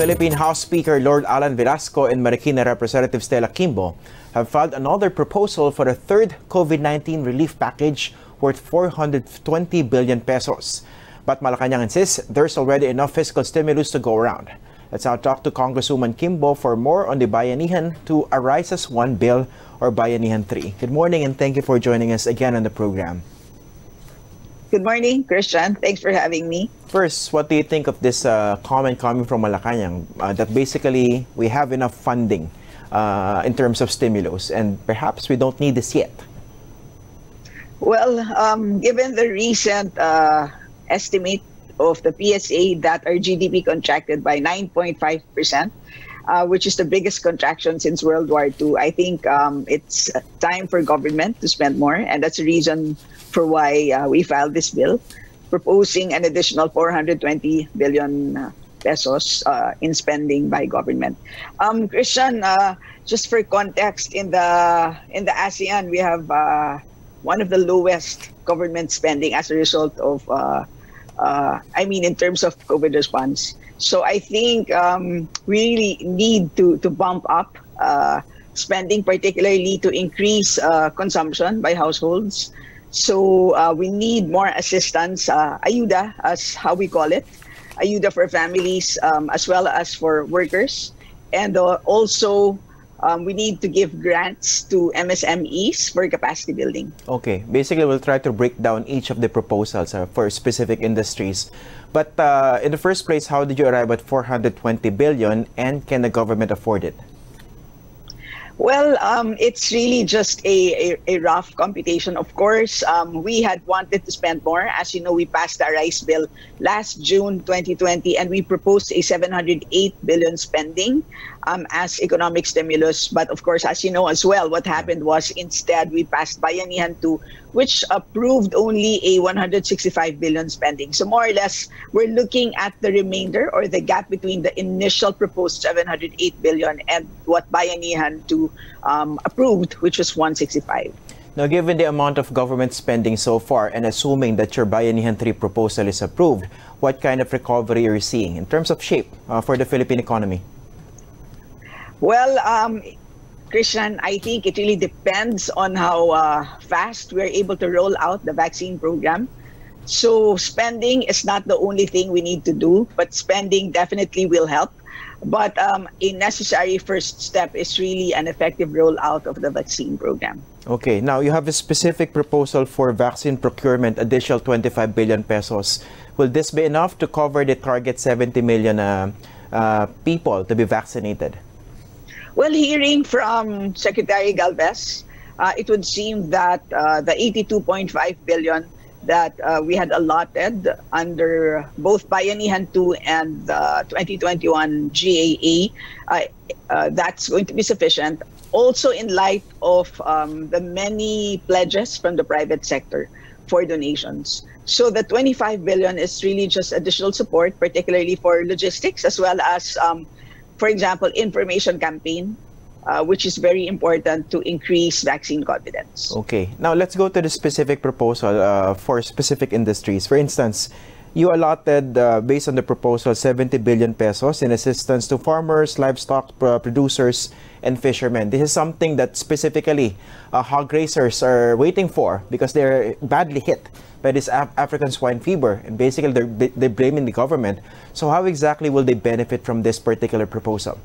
Philippine House Speaker Lord Allan Velasco and Marikina Representative Stella Quimbo have filed another proposal for a third COVID-19 relief package worth 420 billion pesos. But Malacanang insists there's already enough fiscal stimulus to go around. Let's now talk to Congresswoman Quimbo for more on the Bayanihan to Arise as One bill or Bayanihan 3. Good morning and thank you for joining us again on the program. Good morning, Christian. Thanks for having me. First, what do you think of this uh, comment coming from Malacanang uh, that basically we have enough funding uh, in terms of stimulus and perhaps we don't need this yet? Well, um, given the recent uh, estimate of the PSA that our GDP contracted by 9.5%, uh, which is the biggest contraction since World War II, I think um, it's time for government to spend more. And that's the reason for why uh, we filed this bill, proposing an additional 420 billion uh, pesos uh, in spending by government. Um, Christian, uh, just for context, in the in the ASEAN, we have uh, one of the lowest government spending as a result of, uh, I mean, in terms of COVID response. So I think um, we really need to to bump up spending, particularly to increase consumption by households. So uh, we need more assistance, uh, ayuda as how we call it, ayuda for families um, as well as for workers. And uh, also um, we need to give grants to MSMEs for capacity building. Okay, basically we'll try to break down each of the proposals uh, for specific industries. But uh, in the first place, how did you arrive at 420 billion and can the government afford it? Well, um, it's really just a, a, a, rough computation. Of course, um, we had wanted to spend more. As you know, we passed our ARISE bill last June 2020, and we proposed a 708 billion spending um, as economic stimulus. But of course, as you know as well, what happened was instead we passed Bayanihan 2, which approved only a 165 billion spending. So more or less, we're looking at the remainder or the gap between the initial proposed 708 billion and what Bayanihan 2 um, approved, which was 165. Now, given the amount of government spending so far and assuming that your Bayanihan 3 proposal is approved, what kind of recovery are you seeing in terms of shape uh, for the Philippine economy? Well, um, Christian, I think it really depends on how uh, fast we're able to roll out the vaccine program. So spending is not the only thing we need to do, but spending definitely will help. But um, a necessary first step is really an effective rollout of the vaccine program. Okay, now you have a specific proposal for vaccine procurement, additional 25 billion pesos. Will this be enough to cover the target 70 million uh, uh, people to be vaccinated? Well, hearing from Secretary Galvez, uh, it would seem that uh, the 82.5 billion that uh, we had allotted under both Bayanihan 2 and the 2021 GAA, uh, uh, that's going to be sufficient. Also in light of um, the many pledges from the private sector for donations. So the 25 billion is really just additional support, particularly for logistics as well as um, for example, information campaign, uh, which is very important to increase vaccine confidence. Okay. Now let's go to the specific proposal uh, for specific industries. For instance, you allotted, uh, based on the proposal, 70 billion pesos in assistance to farmers, livestock producers, and fishermen. This is something that specifically uh, hog raisers are waiting for because they're badly hit by this Af African swine fever. And basically, they're, they're blaming the government. So how exactly will they benefit from this particular proposal?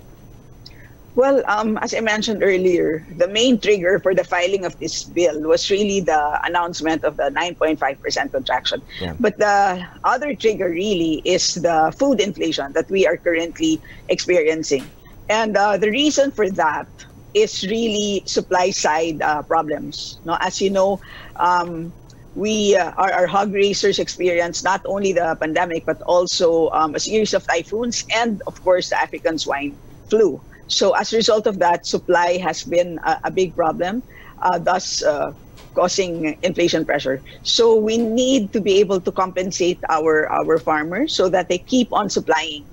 Well, um, as I mentioned earlier, the main trigger for the filing of this bill was really the announcement of the 9.5% contraction. Yeah. But the other trigger really is the food inflation that we are currently experiencing. And uh, the reason for that is really supply side uh, problems. No, as you know, um, we uh, our, our hog raisers experience not only the pandemic but also um, a series of typhoons and of course the African swine flu. So as a result of that, supply has been a, a big problem, uh, thus uh, causing inflation pressure. So we need to be able to compensate our our farmers so that they keep on supplying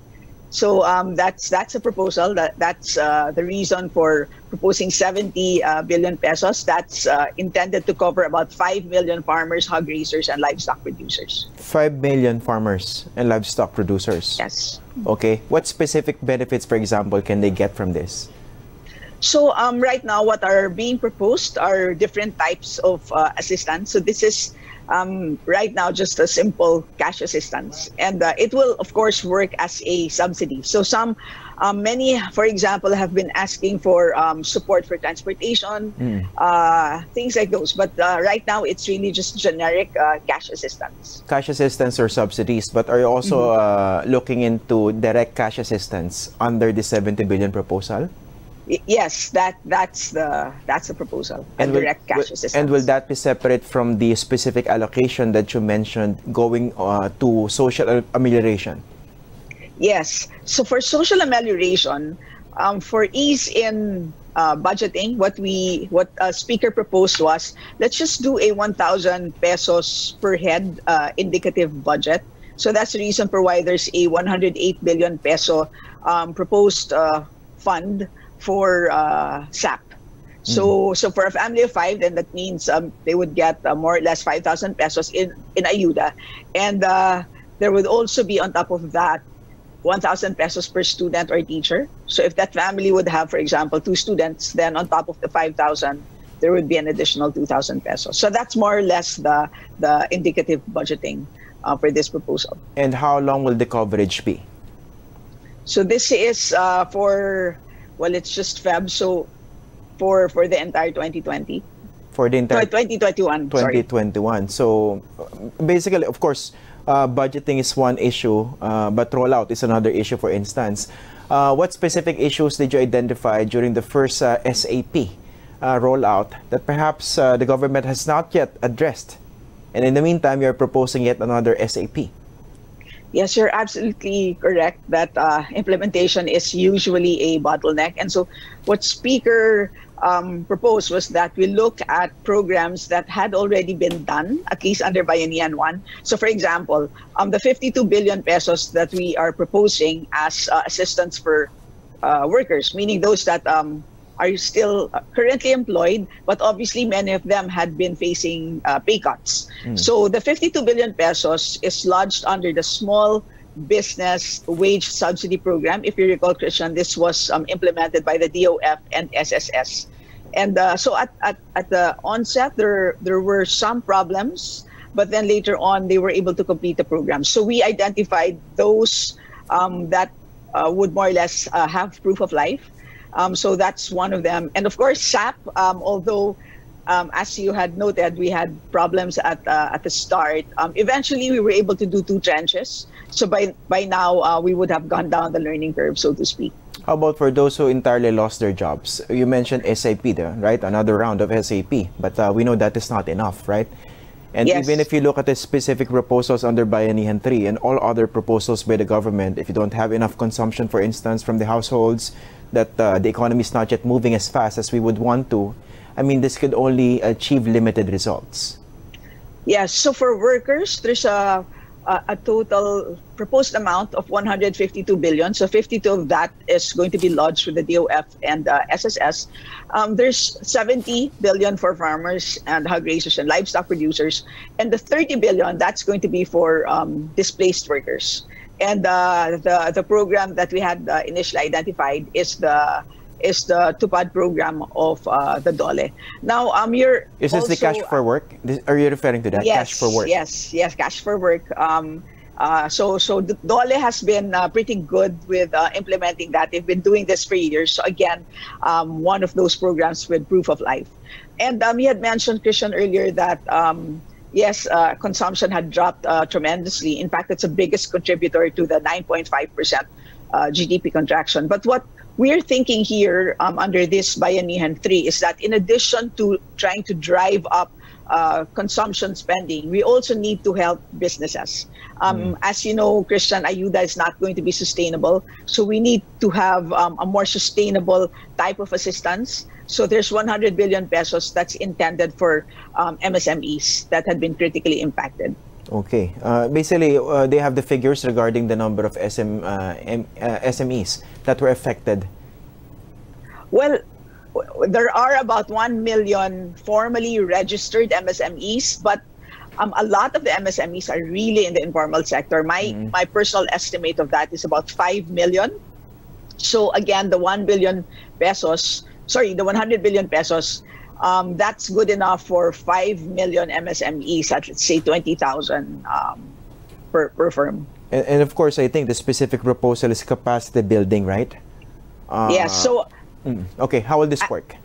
So um, that's that's a proposal. That that's uh, the reason for proposing 70 uh, billion pesos. That's uh, intended to cover about 5 million farmers, hog raisers, and livestock producers. 5 million farmers and livestock producers. Yes. Okay. What specific benefits, for example, can they get from this? So um, right now, what are being proposed are different types of uh, assistance. So this is um, right now just a simple cash assistance, and uh, it will of course work as a subsidy. So some, um, many, for example, have been asking for um, support for transportation, Mm. uh, things like those. But uh, right now, it's really just generic uh, cash assistance. Cash assistance or subsidies, but are you also uh, looking into direct cash assistance under the 70 billion proposal? Yes, that that's the that's the proposal. a will- direct cash will- assistance. and will that be separate from the specific allocation that you mentioned going uh, to social amelioration? Yes. So for social amelioration, um, for ease in uh, budgeting, what we what uh, speaker proposed was let's just do a 1,000 pesos per head uh, indicative budget. So that's the reason for why there's a 108 billion peso um, proposed uh, fund for uh, SAP. So, so for a family of five, then that means um, they would get uh, more or less 5,000 pesos in, in ayuda. And uh, there would also be on top of that 1,000 pesos per student or teacher. So if that family would have, for example, two students, then on top of the 5,000, there would be an additional 2,000 pesos. So that's more or less the, the indicative budgeting uh, for this proposal. And how long will the coverage be? So this is uh, for, well, it's just Feb. So for, for the entire 2020, For the entire 2021, sorry. So uh, basically, of course, uh, budgeting is one issue, uh, but rollout is another issue, for instance. Uh, what specific issues did you identify during the first uh, SAP uh, rollout that perhaps uh, the government has not yet addressed? And in the meantime, you're proposing yet another SAP. Yes, you're absolutely correct that uh, implementation is usually a bottleneck. And so, what Speaker um, proposed was that we look at programs that had already been done, at least under Bayanihan 1. So, for example, um, the 52 billion pesos that we are proposing as uh, assistance for uh, workers, meaning those that um, are still currently employed, but obviously many of them had been facing uh, pay cuts. So the 52 billion pesos is lodged under the Small Business Wage Subsidy Program. If you recall, Christian, this was um, implemented by the DOF and SSS. And uh, so at, at, at the onset, there, there were some problems, but then later on, they were able to complete the program. So we identified those um, that uh, would more or less uh, have proof of life. Um, so that's one of them. And of course, SAP, um, although um, as you had noted, we had problems at uh, at the start. Um, eventually, we were able to do two tranches. So by by now, uh, we would have gone down the learning curve, so to speak. How about for those who entirely lost their jobs? You mentioned SAP there, right? Another round of SAP, but uh, we know that is not enough, right? And Yes. even if you look at the specific proposals under Bayanihan 3 and all other proposals by the government, if you don't have enough consumption, for instance, from the households, that uh, the economy is not yet moving as fast as we would want to, I mean, this could only achieve limited results. Yes. So for workers, there's a a, total proposed amount of 152 billion. So 52 of that is going to be lodged with the DOF and uh, SSS. Um, there's 70 billion for farmers and hog raisers and livestock producers, and the 30 billion that's going to be for um, displaced workers. And uh, the the program that we had uh, initially identified is the is the Tupad program of uh, the DOLE. Now, um, you're Is this the cash for work? This, are you referring to that? yes, cash for work? Yes, yes, cash for work. Um, uh, so, so the DOLE has been uh, pretty good with uh, implementing that. They've been doing this for years. So again, um, one of those programs with proof of life. And um, you had mentioned Christian earlier that um, yes, uh, consumption had dropped uh, tremendously. In fact, it's the biggest contributor to the 9.5 percent uh, GDP contraction. But what we're thinking here um, under this Bayanihan 3 is that in addition to trying to drive up uh, consumption spending, we also need to help businesses. Um, As you know, Christian, Ayuda is not going to be sustainable. So we need to have um, a more sustainable type of assistance. So there's 100 billion pesos that's intended for um, MSMEs that had been critically impacted. Okay. Uh, basically, uh, they have the figures regarding the number of SM, uh, M, uh, SMEs that were affected. Well, there are about 1 million formally registered MSMEs, but um, a lot of the MSMEs are really in the informal sector. My mm-hmm. my personal estimate of that is about 5 million. So again, the 1 billion pesos, sorry, the 100 billion pesos, um, that's good enough for 5 million MSMEs at let's say 20,000 um, per, per firm. And, and, of course, I think the specific proposal is capacity building, right? Uh, yes. So. Mm, okay, how will this work?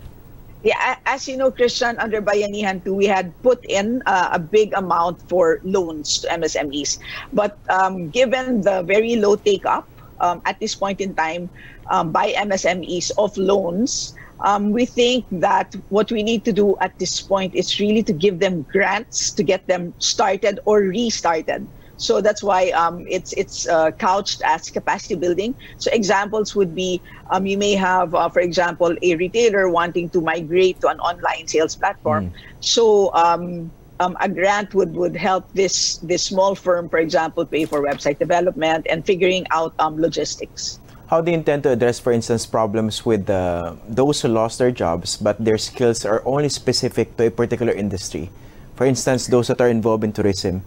Yeah, as you know, Christian, under Bayanihan 2, we had put in uh, a big amount for loans to MSMEs. But um, given the very low take up um, at this point in time um, by MSMEs of loans, um, we think that what we need to do at this point is really to give them grants to get them started or restarted. So that's why um, it's it's uh, couched as capacity building. So examples would be um, you may have, uh, for example, a retailer wanting to migrate to an online sales platform. Mm. So um, um, a grant would, would help this this small firm, for example, pay for website development and figuring out um, logistics. How they intend to address, for instance, problems with uh, those who lost their jobs but their skills are only specific to a particular industry? For instance, those that are involved in tourism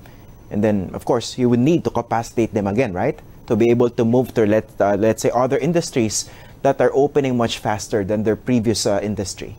and then, of course, you would need to capacitate them again, right? To be able to move to, let, uh, let's say, other industries that are opening much faster than their previous uh, industry.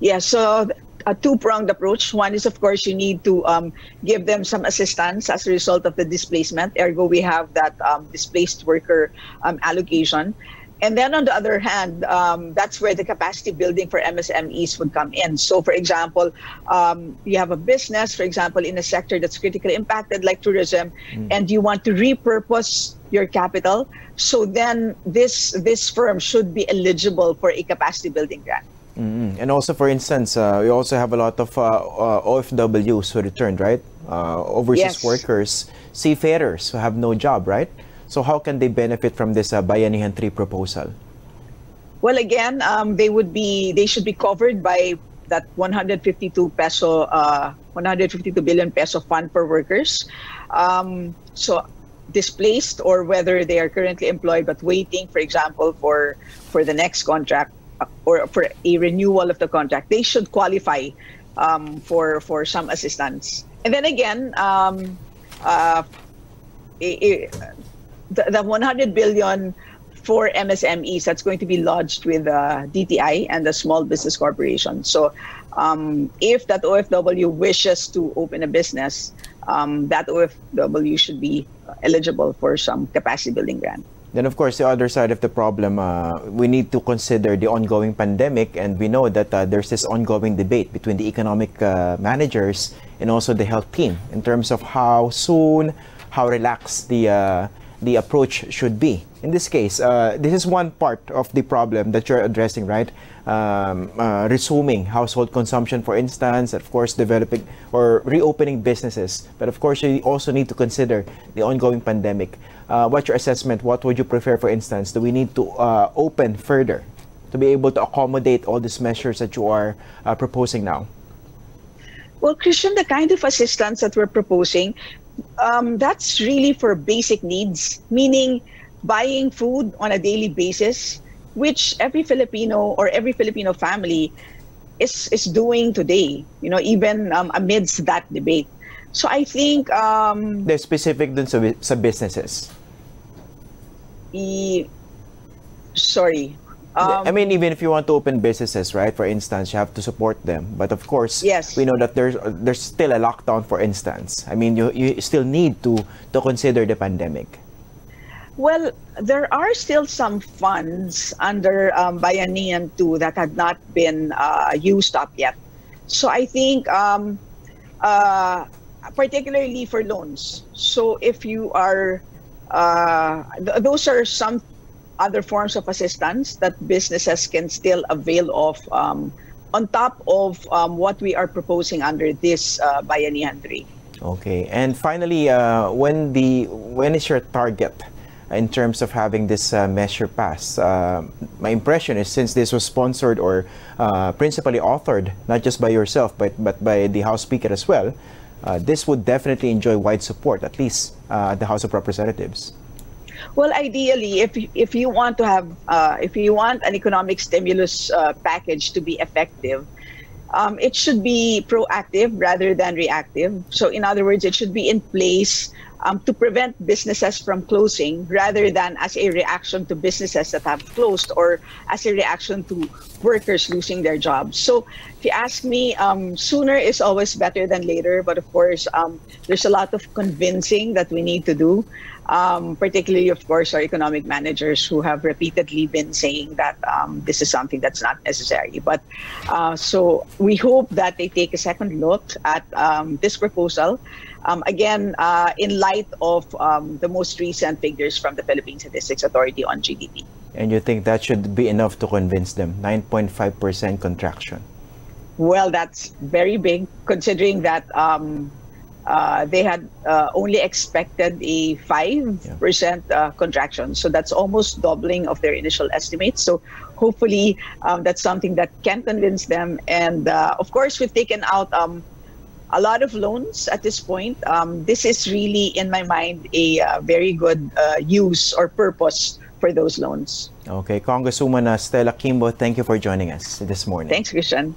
Yeah, so a two-pronged approach. One is, of course, you need to um, give them some assistance as a result of the displacement. Ergo, we have that um, displaced worker um, allocation. And then on the other hand, um, that's where the capacity building for MSMEs would come in. So, for example, um, you have a business, for example, in a sector that's critically impacted, like tourism, mm. and you want to repurpose your capital. So then this this firm should be eligible for a capacity building grant. Mm-hmm. And also, for instance, uh, we also have a lot of uh, uh, OFWs who returned, right? Uh, overseas yes. workers, seafarers who have no job, right? So how can they benefit from this uh, Bayanihan 3 proposal? Well, again, um, they would be they should be covered by that 152 peso, uh, 152 billion peso fund for workers. Um, so displaced or whether they are currently employed but waiting, for example, for for the next contract or for a renewal of the contract, they should qualify um, for for some assistance. And then again, um, uh, the, the 100 billion for MSMEs that's going to be lodged with the DTI and the Small Business Corporation. So um, if that OFW wishes to open a business, um, that OFW should be eligible for some capacity building grant. Then, of course, the other side of the problem, uh, we need to consider the ongoing pandemic, and we know that uh, there's this ongoing debate between the economic uh, managers and also the health team in terms of how soon, how relaxed the uh, the approach should be. In this case, uh, this is one part of the problem that you're addressing, right? Um, uh, resuming household consumption, for instance, of course, developing or reopening businesses. But of course, you also need to consider the ongoing pandemic. Uh, what's your assessment? What would you prefer, for instance? Do we need to uh, open further to be able to accommodate all these measures that you are uh, proposing now? Well, Christian, the kind of assistance that we're proposing um, that's really for basic needs, meaning buying food on a daily basis, which every Filipino or every Filipino family is is doing today. You know, even um, amidst that debate. So I think um, they're specific dun sa, sa businesses. E, sorry, um, I mean, even if you want to open businesses, right? For instance, you have to support them. But of course, yes. we know that there's there's still a lockdown. For instance, I mean, you you still need to to consider the pandemic. Well, there are still some funds under um, Bayanihan 2 that had not been uh, used up yet. So I think, um, uh, particularly for loans. So if you are, uh, th- those are some other forms of assistance that businesses can still avail of um, on top of um, what we are proposing under this uh, Bayanihan 3. Okay, and finally, uh, when the when is your target in terms of having this uh, measure pass? Uh, my impression is since this was sponsored or uh, principally authored not just by yourself but but by the House Speaker as well, uh, this would definitely enjoy wide support, at least uh, at the House of Representatives. Well, ideally, if if you want to have, uh, if you want an economic stimulus uh, package to be effective, um, it should be proactive rather than reactive. So, in other words, it should be in place um, to prevent businesses from closing rather than as a reaction to businesses that have closed or as a reaction to workers losing their jobs. So, if you ask me, um, sooner is always better than later. But of course, um, there's a lot of convincing that we need to do. Um, particularly, of course, our economic managers who have repeatedly been saying that um, this is something that's not necessary. But uh, so we hope that they take a second look at um, this proposal. Um, again, uh, in light of um, the most recent figures from the Philippine Statistics Authority on GDP. And you think that should be enough to convince them? 9.5% contraction. Well, that's very big considering that um, uh, they had uh, only expected a 5% uh, contraction. So that's almost doubling of their initial estimates. So hopefully um, that's something that can convince them. And uh, of course, we've taken out um, a lot of loans at this point. Um, this is really, in my mind, a uh, very good uh, use or purpose for those loans. Okay, Congresswoman Stella Quimbo, thank you for joining us this morning. Thanks, Christian.